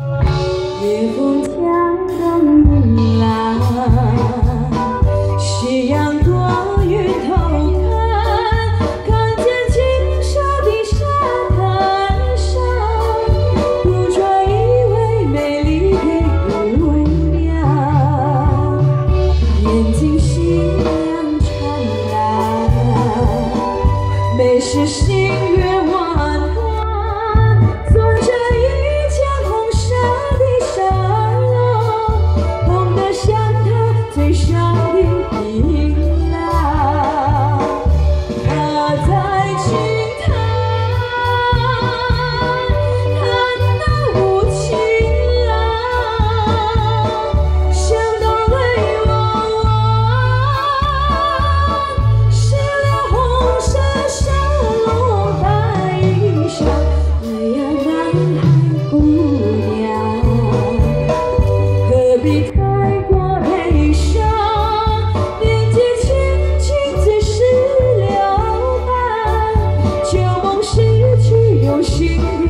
夜风飘动云浪，夕阳躲云偷看，看见青色的沙滩上，捕捉一位美丽的姑娘，眼睛星亮灿烂，美是忘不，何必太过悲伤？念及前情，最是留憾。旧梦失去，有新。